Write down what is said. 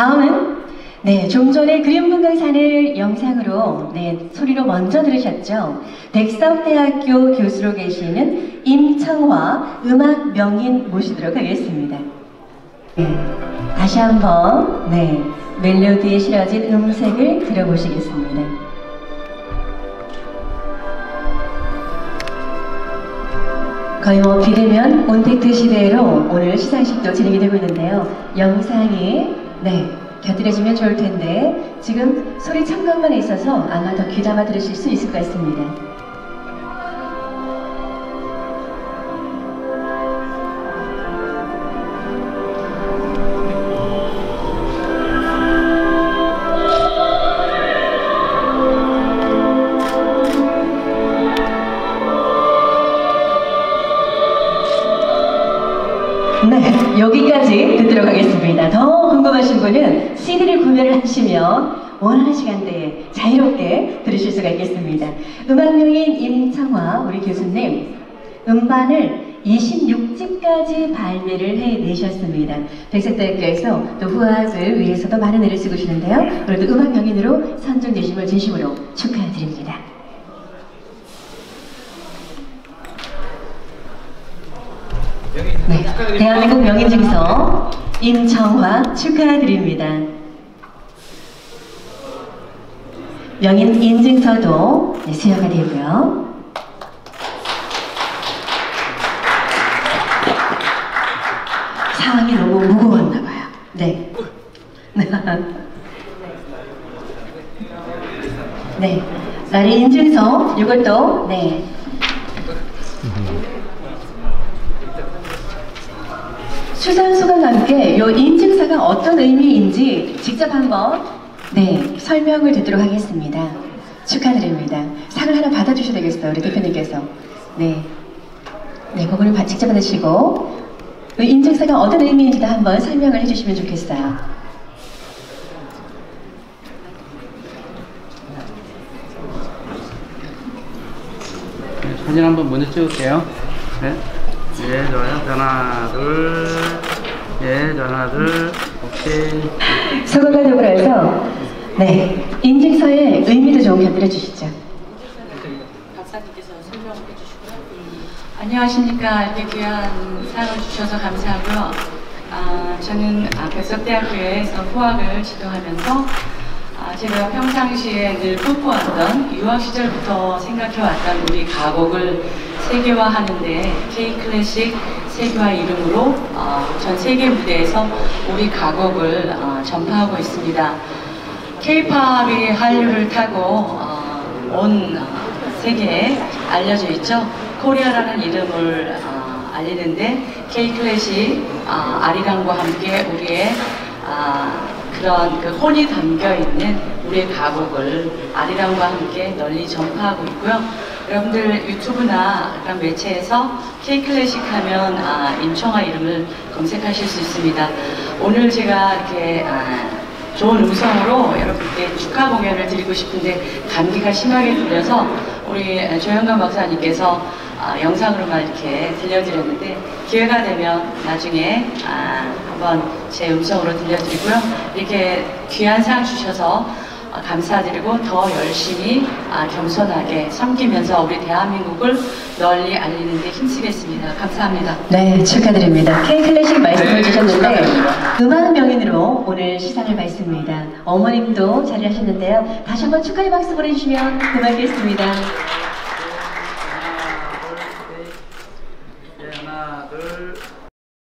다음은 네, 좀 전에 그림문강산을 영상으로 네, 소리로 먼저 들으셨죠. 백석대학교 교수로 계시는 임청화 음악 명인 모시도록 하겠습니다. 네, 다시 한번 네, 멜로디에 실어진 음색을 들어보시겠습니다. 거의 뭐 비대면 온택트 시대로 오늘 시상식도 진행이 되고 있는데요. 영상이 네 곁들여지면 좋을 텐데 지금 소리 청각만 있어서 아마 더 귀담아 들으실 수 있을 것 같습니다. 네, 여기까지 듣도록 하겠습니다. 더 궁금하신 분은 CD를 구매를 하시면 원하는 시간대에 자유롭게 들으실 수가 있겠습니다. 음악명인 임창화 우리 교수님 음반을 26집까지 발매를 해내셨습니다. 백색대학교에서 또 후학을 위해서도 많은 애를 쓰고 계시는데요. 오늘도 음악명인으로 선정되심을 진심으로 축하드립니다. 네, 대한민국 명인증서 임청화 축하드립니다. 명인 인증서도 네, 수여가 되고요. 상황이 너무 무거웠나 봐요. 네. 네. 나의 인증서 이것도 네. 수상 소감과 함께 이 인증서가 어떤 의미인지 직접 한번 네 설명을 듣도록 하겠습니다. 축하드립니다. 상을 하나 받아주셔야 되겠어요, 우리 대표님께서. 네, 네 그거를 바- 직접 받으시고 이 인증서가 어떤 의미인지도 한번 설명을 해주시면 좋겠어요. 네, 사진 한번 먼저 찍을게요. 네. 예, 좋아요. 하나, 둘. 예, 하나, 둘. 오케이. 소감과 더불어서 네 인증서의 의미도 좀 곁들여 주시죠. 박사님께서 설명을 해주시고요. 안녕하십니까. 이렇게 귀한 상을 주셔서 감사하고요. 아, 저는 아, 백석대학교에서 후학을 지도하면서 아, 제가 평상시에 늘 꿈꿔왔던 유학 시절부터 생각해왔던 우리 가곡을 세계화하는데 K-클래식 세계화 이름으로 어, 전 세계 무대에서 우리 가곡을 어, 전파하고 있습니다. K-팝이 한류를 타고 어, 온 어, 세계에 알려져 있죠. 코리아라는 이름을 어, 알리는데 K-클래식 어, 아리랑과 함께 우리의 아, 그런 그 혼이 담겨 있는 우리의 가곡을 아리랑과 함께 널리 전파하고 있고요. 여러분들 유튜브나 그런 매체에서 K-클래식 하면 아, 임청아 이름을 검색하실 수 있습니다. 오늘 제가 이렇게 아, 좋은 음성으로 여러분께 축하 공연을 드리고 싶은데 감기가 심하게 들려서 우리 조영관 박사님께서 아, 영상으로만 이렇게 들려드렸는데 기회가 되면 나중에 아, 한번 제 음성으로 들려드리고요. 이렇게 귀한 상 주셔서 아, 감사드리고 더 열심히 아, 겸손하게 섬기면서 우리 대한민국을 널리 알리는 데 힘쓰겠습니다. 감사합니다. 네, 축하드립니다. K-클래식 말씀을 네, 주셨는데 축하드립니다. 음악 명인으로 오늘 시상을 받습니다. 어머님도 자리하셨는데요. 다시 한번 축하의 박수 보내주시면 고맙겠습니다.